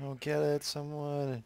I don't get it, someone.